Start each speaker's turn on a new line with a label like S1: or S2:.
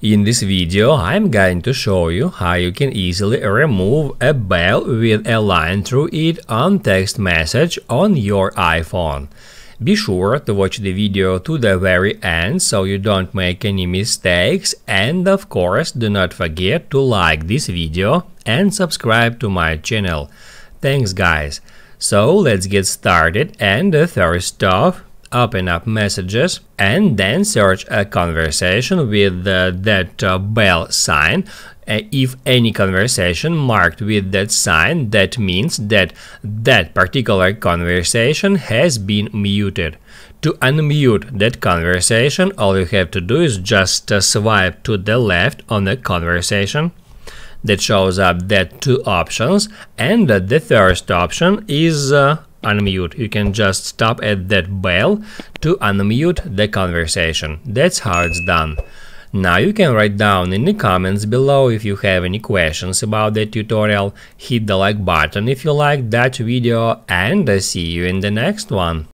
S1: In this video I'm going to show you how you can easily remove a bell with a line through it on text message on your iPhone. Be sure to watch the video to the very end so you don't make any mistakes and of course do not forget to like this video and subscribe to my channel. Thanks guys! So let's get started and first off open up messages and then search a conversation with uh, that uh, bell sign. Uh, if any conversation marked with that sign that means that that particular conversation has been muted. To unmute that conversation all you have to do is just uh, swipe to the left on the conversation. That shows up that two options and the first option is uh, unmute. You can just stop at that bell to unmute the conversation. That's how it's done. Now you can write down in the comments below if you have any questions about the tutorial, hit the like button if you liked that video and I see you in the next one.